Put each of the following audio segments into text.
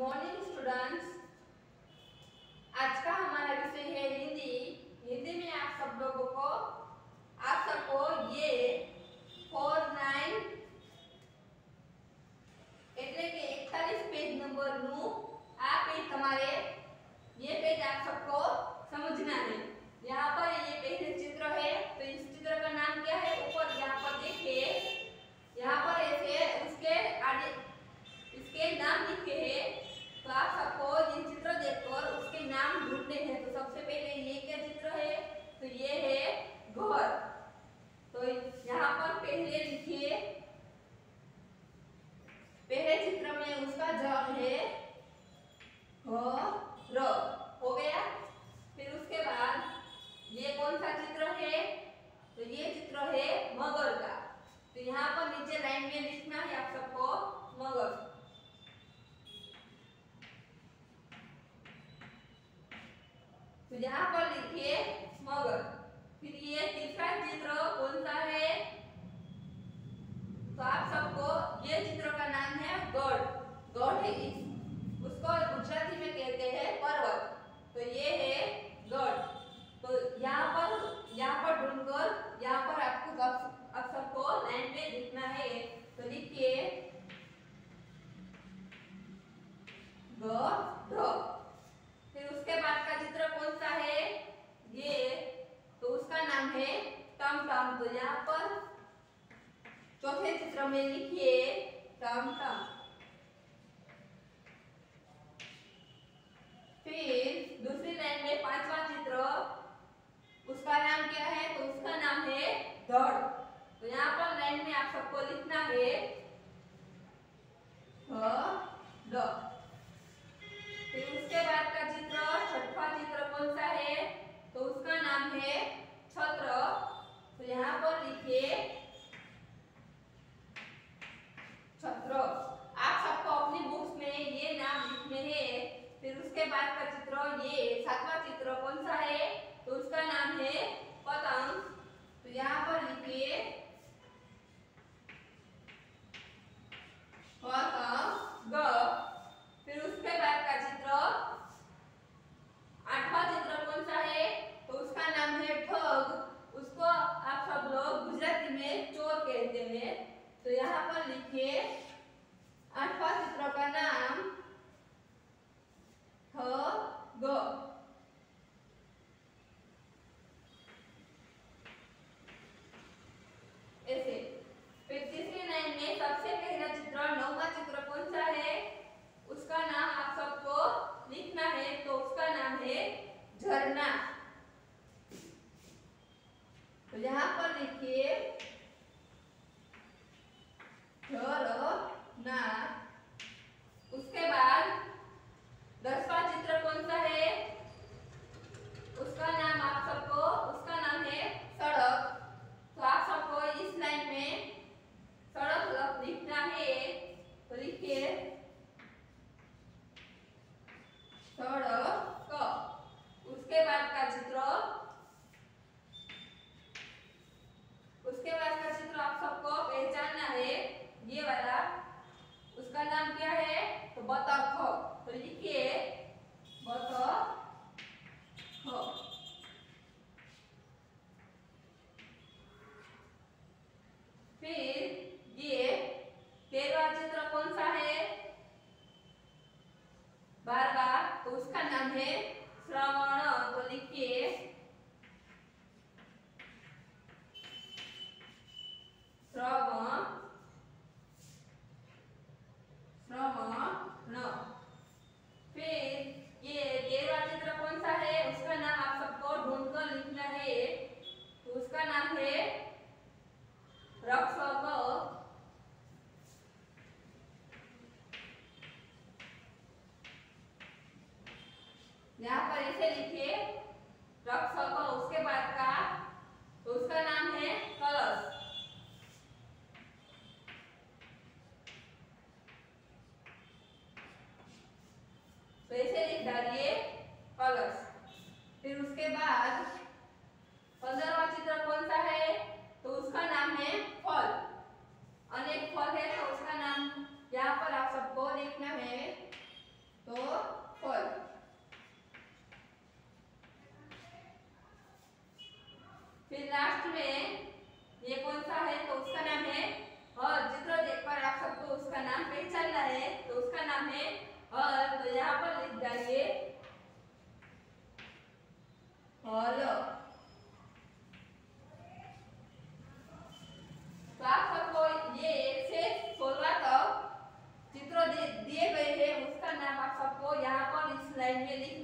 Morning students आज का हमारा विषय है हिंदी। हिंदी में आप सब लोगों को, आप सबको ये फोर नाइन એટલે કે 41 પેજ નંબર નું આ પેજ તમારે ये पेज आप सबको समझना है। तो यहाँ पर लिखिए मगर। फिर ये तीसरा चित्र family. बात का चित्र ये सातवां चित्र कौन सा है? तो उसका नाम है पतंग। तो यहाँ पर लिखिए ग। फिर उसके बाद का चित्र, आठवां चित्र कौन सा है? तो उसका नाम है ठग। उसको आप सब लोग गुजराती में चोर कहते हैं। तो यहाँ पर लिखिए, आठवां चित्र का नाम ह ग botol kok. Beli dikit. जैसे लिखिए। रक्स होगा उसके बाद का। तो उसका नाम है कलश। तो ऐसे लिख डालिए, कलश। फिर उसके बाद, पंद्रहवा चित्र कौन सा है? तो उसका नाम है फल। अनेक फल है तो उसका नाम यहाँ पर आप सबको देखना है।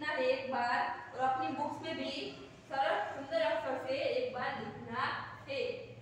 लिखना है एक बार और अपनी बुक्स में भी सरल, सुंदर अक्षर से एक बार लिखना है।